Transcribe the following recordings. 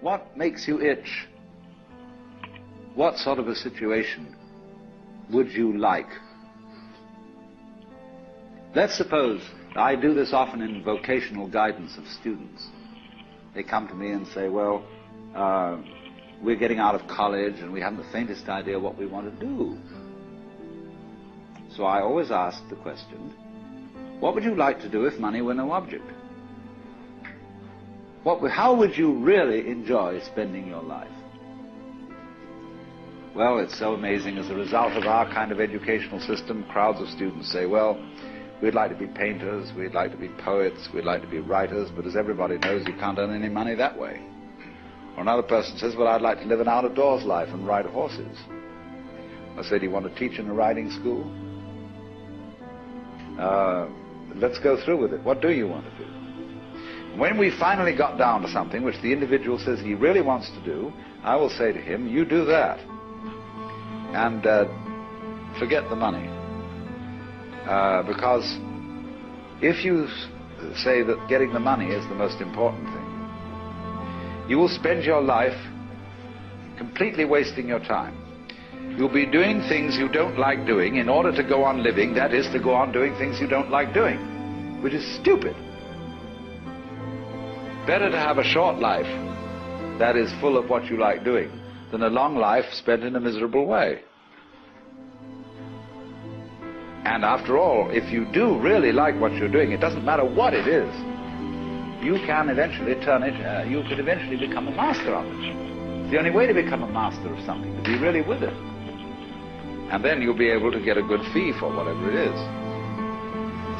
What makes you itch? What sort of a situation would you like? Let's suppose I do this often in vocational guidance of students. They come to me and say, well, uh, we're getting out of college and we haven't the faintest idea what we want to do. So I always ask the question, what would you like to do if money were no object? What, how would you really enjoy spending your life? Well, it's so amazing. As a result of our kind of educational system, crowds of students say, well, we'd like to be painters, we'd like to be poets, we'd like to be writers, but as everybody knows, you can't earn any money that way. Or another person says, well, I'd like to live an out-of-doors life and ride horses. I say, do you want to teach in a riding school? Uh, let's go through with it. What do you want to do? When we finally got down to something which the individual says he really wants to do, I will say to him, you do that. And uh, forget the money. Uh, because if you say that getting the money is the most important thing, you will spend your life completely wasting your time. You'll be doing things you don't like doing in order to go on living, that is, to go on doing things you don't like doing, which is stupid. Better to have a short life that is full of what you like doing than a long life spent in a miserable way. And after all, if you do really like what you're doing, it doesn't matter what it is, you can eventually turn it, uh, you could eventually become a master of it. It's the only way to become a master of something, to be really with it. And then you'll be able to get a good fee for whatever it is.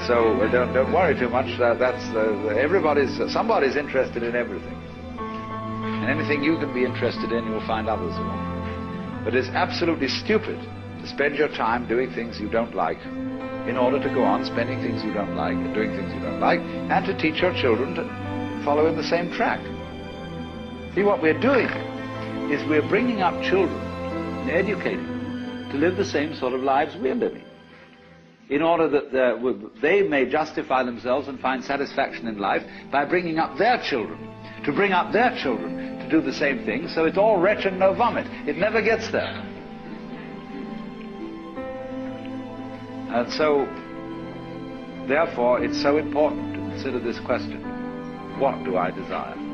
So uh, don't, don't worry too much. That's uh, everybody's somebody's interested in everything, and anything you can be interested in, you'll find others are. But it's absolutely stupid to spend your time doing things you don't like, in order to go on spending things you don't like, and doing things you don't like, and to teach your children to follow in the same track. See what we're doing is we're bringing up children and educating to live the same sort of lives we're living in order that they may justify themselves and find satisfaction in life by bringing up their children, to bring up their children to do the same thing, so it's all retch and no vomit. It never gets there. And so, therefore, it's so important to consider this question. What do I desire?